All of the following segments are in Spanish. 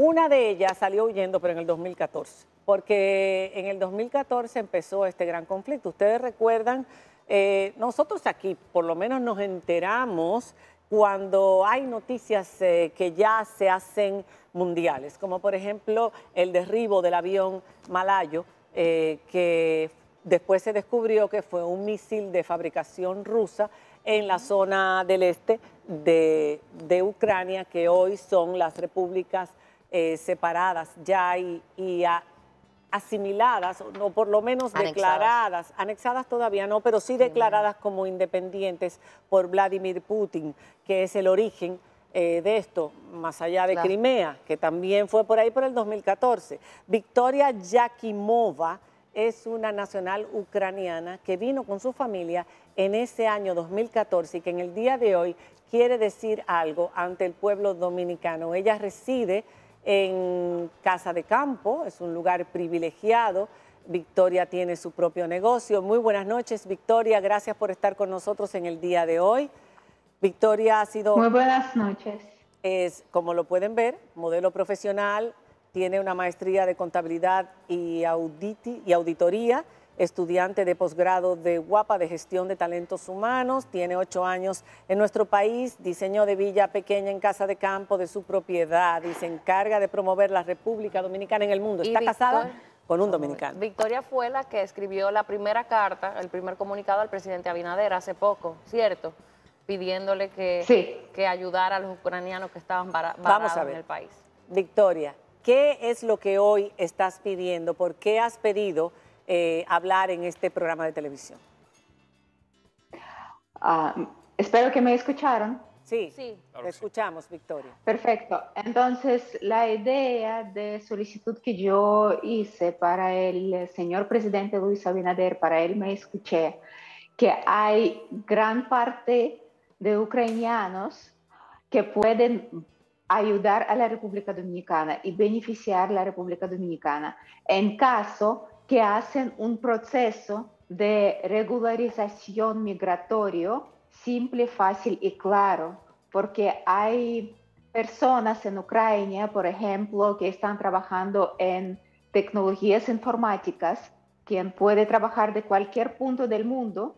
Una de ellas salió huyendo, pero en el 2014, porque en el 2014 empezó este gran conflicto. Ustedes recuerdan, eh, nosotros aquí por lo menos nos enteramos cuando hay noticias eh, que ya se hacen mundiales, como por ejemplo el derribo del avión malayo, eh, que después se descubrió que fue un misil de fabricación rusa en la zona del este de, Ucrania, que hoy son las repúblicas eh, separadas ya y, asimiladas, o por lo menos declaradas, anexadas todavía no, pero sí declaradas como independientes por Vladimir Putin, que es el origen eh, de esto, más allá de Crimea, que también fue por ahí por el 2014. Victoria Yakimova es una nacional ucraniana que vino con su familia en ese año 2014 y que en el día de hoy quiere decir algo ante el pueblo dominicano. Ella reside en Casa de Campo, es un lugar privilegiado. Victoria tiene su propio negocio. Muy buenas noches, Victoria. Gracias por estar con nosotros en el día de hoy. Victoria ha sido... Muy buenas noches. Es, como lo pueden ver, modelo profesional, tiene una maestría de contabilidad y, auditi, y auditoría, estudiante de posgrado de Guapa de Gestión de Talentos Humanos, tiene ocho años en nuestro país, diseño de villa pequeña en casa de campo de su propiedad y se encarga de promover la República Dominicana en el mundo. Está casada con un dominicano. Victoria fue la que escribió la primera carta, el primer comunicado al presidente Abinader hace poco, ¿cierto? Pidiéndole que, que ayudara a los ucranianos que estaban varados en el país. Victoria, ¿Qué es lo que hoy estás pidiendo? ¿Por qué has pedido eh, hablar en este programa de televisión? Ah, espero que me escucharon. Sí, sí. te escuchamos, Victoria. Perfecto. Entonces, la idea de solicitud que yo hice para el señor presidente Luis Abinader, para él me escuché que hay gran parte de ucranianos que pueden ayudar a la República Dominicana y beneficiar a la República Dominicana en caso que hacen un proceso de regularización migratorio simple, fácil y claro, porque hay personas en Ucrania, por ejemplo, que están trabajando en tecnologías informáticas, quien puede trabajar de cualquier punto del mundo,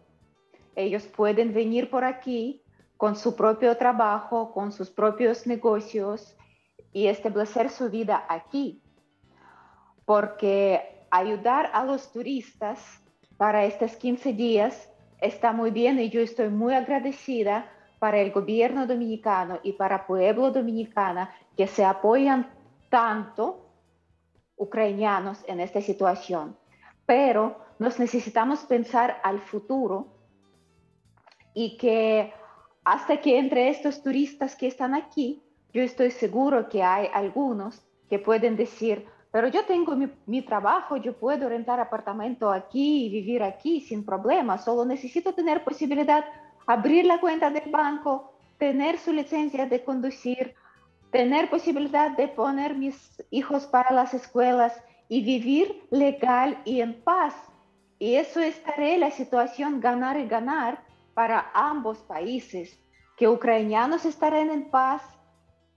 ellos pueden venir por aquí con su propio trabajo, con sus propios negocios y establecer su vida aquí. Porque ayudar a los turistas para estos 15 días está muy bien y yo estoy muy agradecida para el gobierno dominicano y para pueblo dominicano que se apoyan tanto ucranianos en esta situación. Pero nos necesitamos pensar al futuro y que hasta que entre estos turistas que están aquí, yo estoy seguro que hay algunos que pueden decir, pero yo tengo mi, trabajo, yo puedo rentar apartamento aquí y vivir aquí sin problema, solo necesito tener posibilidad abrir la cuenta del banco, tener su licencia de conducir, tener posibilidad de poner mis hijos para las escuelas y vivir legal y en paz. Y eso estaré la situación ganar y ganar para ambos países, que ucranianos estarán en paz,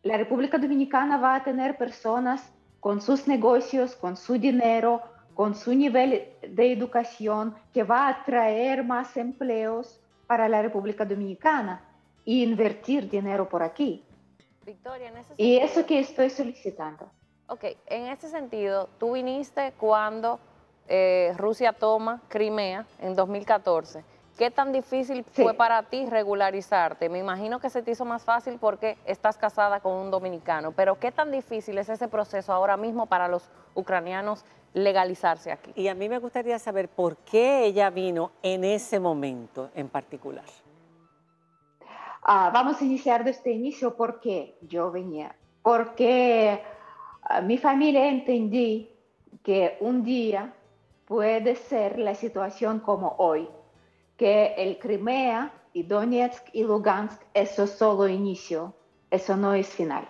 la República Dominicana va a tener personas con sus negocios, con su dinero, con su nivel de educación, que va a traer más empleos para la República Dominicana y invertir dinero por aquí. Victoria, en ese sentido, y eso que estoy solicitando. Ok, en ese sentido, tú viniste cuando eh, Rusia toma Crimea en 2014 ¿Qué tan difícil fue para ti regularizarte? Me imagino que se te hizo más fácil porque estás casada con un dominicano, pero ¿qué tan difícil es ese proceso ahora mismo para los ucranianos legalizarse aquí? Y a mí me gustaría saber por qué ella vino en ese momento en particular. Ah, vamos a iniciar desde el inicio por qué yo venía. Porque ah, mi familia entendí que un día puede ser la situación como hoy que el Crimea y Donetsk y Lugansk, eso es solo inicio, eso no es final.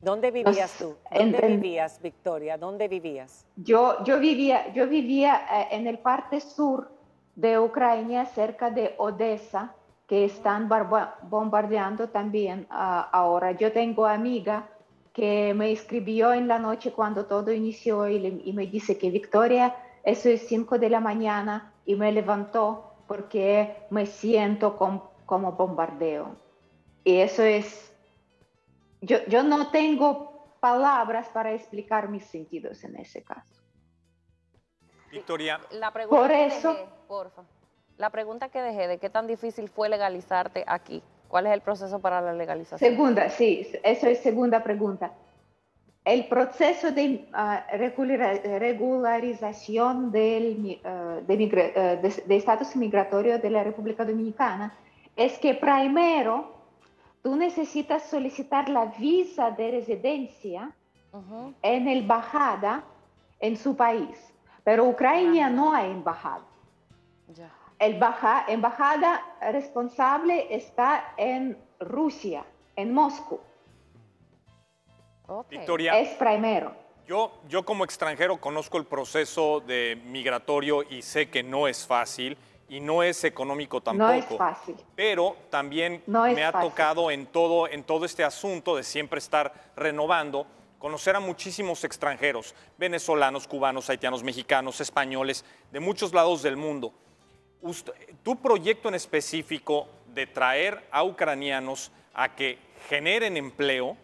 ¿Dónde vivías tú? ¿Dónde vivías, Victoria? ¿Dónde vivías? Yo, yo vivía, yo vivía eh, en el parte sur de Ucrania, cerca de Odessa, que están bombardeando también ah, ahora. Yo tengo amiga que que me escribió en la noche cuando todo inició y, me dice que Victoria, eso es 5 de la mañana y me levantó porque me siento como bombardeo. Y eso es, yo, yo no tengo palabras para explicar mis sentidos en ese caso. Victoria. La pregunta Por eso, porfa. La pregunta que dejé de qué tan difícil fue legalizarte aquí. ¿Cuál es el proceso para la legalización? Segunda, sí, eso es segunda pregunta. El proceso de ah, regularización del, uh, de, estatus migratorio de la República Dominicana es que primero tú necesitas solicitar la visa de residencia en la embajada en su país, pero Ucrania no hay embajada. Ya el embajada responsable está en Rusia, en Moscú. Victoria. Es primero. Yo, yo como extranjero conozco el proceso de migratorio y sé que no es fácil y no es económico tampoco. No es fácil. Pero también me ha tocado en todo, en todo este asunto de siempre estar renovando, conocer a muchísimos extranjeros, venezolanos, cubanos, haitianos, mexicanos, españoles, de muchos lados del mundo tu proyecto en específico de traer a ucranianos a que generen empleo,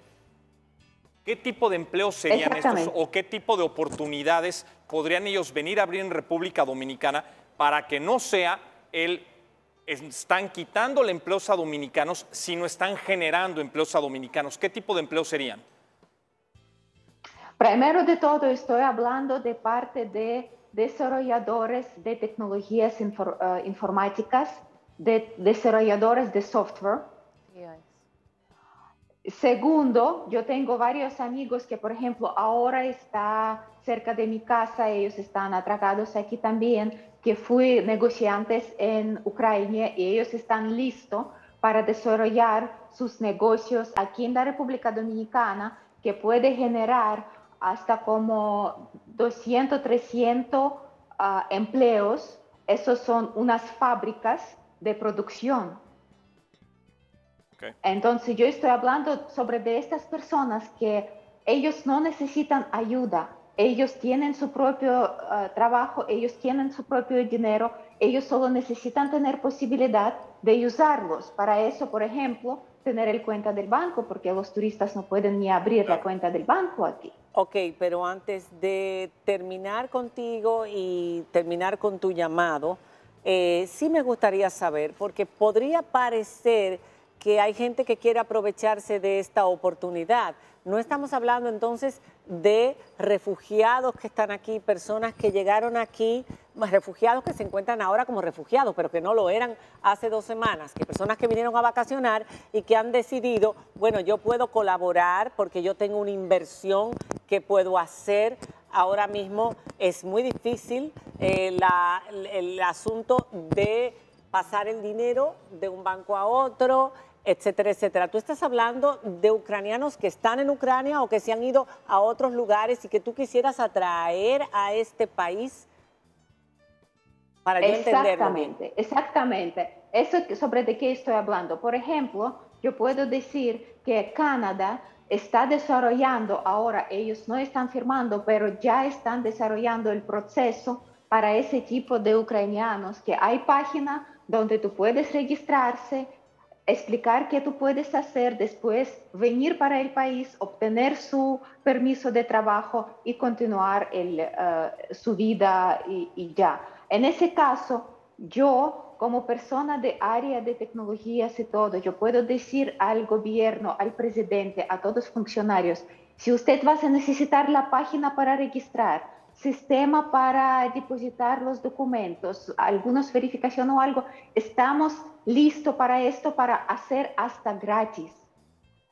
¿qué tipo de empleos serían estos o qué tipo de oportunidades podrían ellos venir a abrir en República Dominicana para que no sea el están quitando empleos a dominicanos, sino están generando empleos a dominicanos? ¿Qué tipo de empleos serían? Primero de todo, estoy hablando de parte de desarrolladores de tecnologías eh, informáticas, de desarrolladores de software. Segundo, yo tengo varios amigos que, por ejemplo, ahora está cerca de mi casa, ellos están atracados aquí también, que fui negociantes en Ucrania y ellos están listos para desarrollar sus negocios aquí en la República Dominicana, que puede generar hasta como 200, 300 ah, empleos. Esos son unas fábricas de producción. Entonces yo estoy hablando sobre de estas personas que ellos no necesitan ayuda, ellos tienen su propio ah, trabajo, ellos tienen su propio dinero, ellos solo necesitan tener posibilidad de usarlos. Para eso, por ejemplo, tener el cuenta del banco, porque los turistas no pueden ni abrir la cuenta del banco aquí. Ok, pero antes de terminar contigo y terminar con tu llamado, eh, sí me gustaría saber, porque podría parecer que hay gente que quiere aprovecharse de esta oportunidad. No estamos hablando entonces de refugiados que están aquí, personas que llegaron aquí, refugiados que se encuentran ahora como refugiados, pero que no lo eran hace dos semanas, que personas que vinieron a vacacionar y que han decidido, bueno, yo puedo colaborar porque yo tengo una inversión que puedo hacer. Ahora mismo es muy difícil eh, el asunto de pasar el dinero de un banco a otro, etcétera, etcétera. Tú estás hablando de ucranianos que están en Ucrania o que se han ido a otros lugares y que tú quisieras atraer a este país para yo Exactamente, exactamente. Eso sobre de qué estoy hablando. Por ejemplo, yo puedo decir que Canadá está desarrollando, ahora ellos no están firmando, pero ya están desarrollando el proceso para ese tipo de ucranianos, que hay página donde tú puedes registrarse, explicar qué tú puedes hacer después, venir para el país, obtener su permiso de trabajo y continuar eh, su vida y, ya. En ese caso, yo como persona de área de tecnologías y todo, yo puedo decir al gobierno, al presidente, a todos los funcionarios, si usted va a necesitar la página para registrar, sistema para depositar los documentos, algunas verificaciones o algo, estamos listos para esto, para hacer hasta gratis.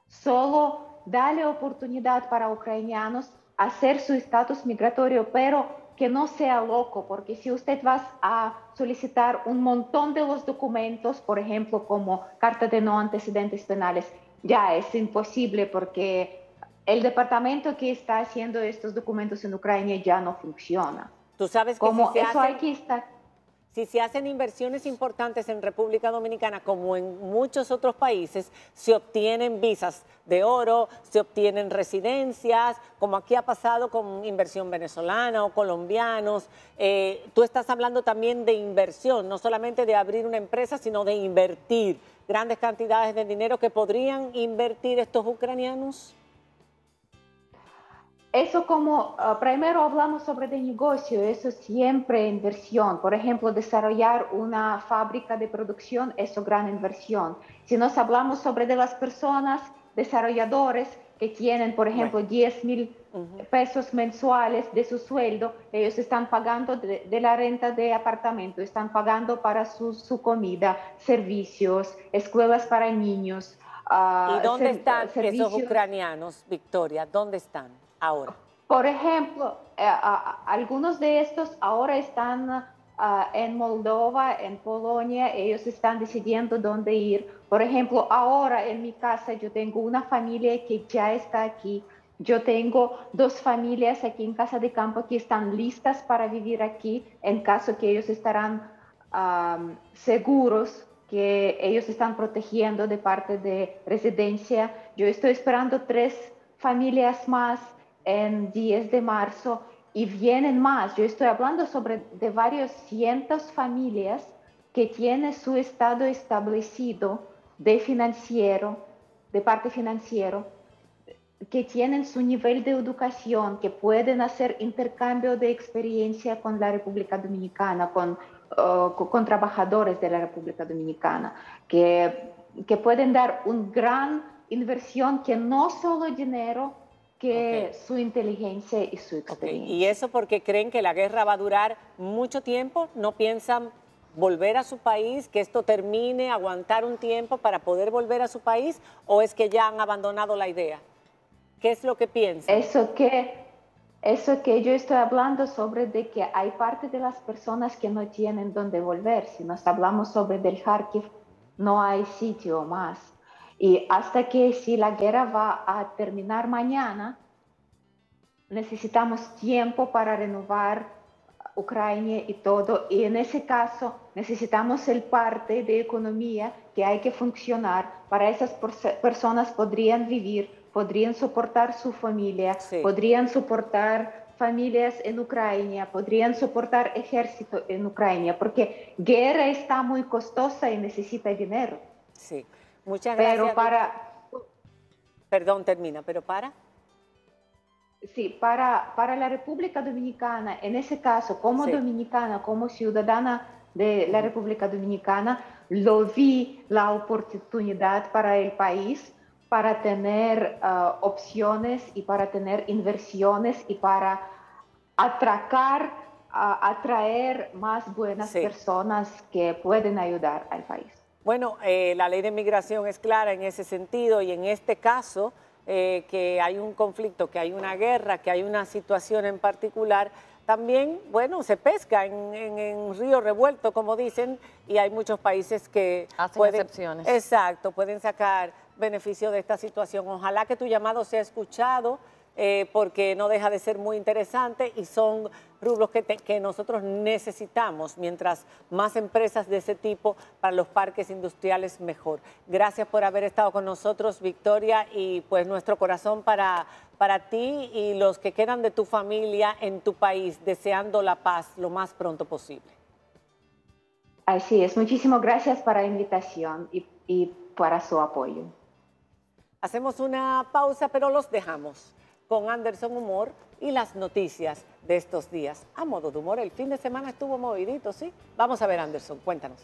Solo dale oportunidad para ucranianos hacer su estatus migratorio, pero que no sea loco, porque si usted va a solicitar un montón de los documentos, por ejemplo, como carta de no antecedentes penales, ya es imposible porque el departamento que está haciendo estos documentos en Ucrania ya no funciona. Tú sabes que Como eso hay que estar... si se hacen inversiones importantes en República Dominicana, como en muchos otros países, se obtienen visas de oro, se obtienen residencias, como aquí ha pasado con inversión venezolana o colombianos. Eh, tú estás hablando también de inversión, no solamente de abrir una empresa, sino de invertir grandes cantidades de dinero que podrían invertir estos ucranianos. Eso como, ah, primero hablamos sobre el negocio, eso siempre inversión. Por ejemplo, desarrollar una fábrica de producción, eso gran inversión. Si nos hablamos sobre de las personas, desarrolladores que tienen, por ejemplo, 10 mil pesos mensuales de su sueldo, ellos están pagando de, la renta de apartamento, están pagando para su, su comida, servicios, escuelas para niños. Uh, ¿Y dónde están esos ucranianos, Victoria? ¿Dónde están? Ahora? Por ejemplo, eh, algunos de estos ahora están ah, en Moldova, en Polonia, ellos están decidiendo dónde ir. Por ejemplo, ahora en mi casa yo tengo una familia que ya está aquí. Yo tengo dos familias aquí en Casa de Campo que están listas para vivir aquí en caso que ellos estarán seguros que ellos están protegiendo de parte de residencia. Yo estoy esperando tres familias más en 10 de marzo y vienen más. Yo estoy hablando sobre de varios cientos familias que tienen su estado establecido de financiero, de parte financiero, que tienen su nivel de educación, que pueden hacer intercambio de experiencia con la República Dominicana, con, uh, con trabajadores de la República Dominicana, que, que pueden dar una gran inversión que no solo dinero, que su inteligencia y su experiencia. ¿Y eso porque creen que la guerra va a durar mucho tiempo? ¿No piensan volver a su país, que esto termine, aguantar un tiempo para poder volver a su país? ¿O es que ya han abandonado la idea? ¿Qué es lo que piensan? Eso que, eso que yo estoy hablando sobre de que hay parte de las personas que no tienen dónde volver. Si nos hablamos sobre del Kharkiv, no hay sitio más y hasta que si la guerra va a terminar mañana, necesitamos tiempo para renovar Ucrania y todo. Y en ese caso necesitamos el parte de economía que hay que funcionar. Para esas personas podrían vivir, podrían soportar su familia, podrían soportar familias en Ucrania, podrían soportar ejército en Ucrania, porque guerra está muy costosa y necesita dinero. Sí. Muchas gracias. Pero para... Perdón, termina, pero para... Sí, para, para la República Dominicana, en ese caso, como dominicana, como ciudadana de la República Dominicana, lo vi la oportunidad para el país para tener uh, opciones y para tener inversiones y para atracar, uh, atraer más buenas personas que pueden ayudar al país. Bueno, eh, la ley de migración es clara en ese sentido y en este caso eh, que hay un conflicto, que hay una guerra, que hay una situación en particular, también, bueno, se pesca en, en, río revuelto, como dicen, y hay muchos países que Hacen pueden, excepciones. Exacto, pueden sacar beneficio de esta situación. Ojalá que tu llamado sea escuchado eh, porque no deja de ser muy interesante y son rubros que, que, nosotros necesitamos. Mientras más empresas de ese tipo para los parques industriales, mejor. Gracias por haber estado con nosotros, Victoria, y pues nuestro corazón para, para ti y los que quedan de tu familia en tu país, deseando la paz lo más pronto posible. Así es, muchísimas gracias para la invitación y, y para su apoyo. Hacemos una pausa, pero los dejamos con Anderson Humor y las noticias de estos días. A modo de humor, el fin de semana estuvo movidito, ¿sí? Vamos a ver, Anderson, cuéntanos.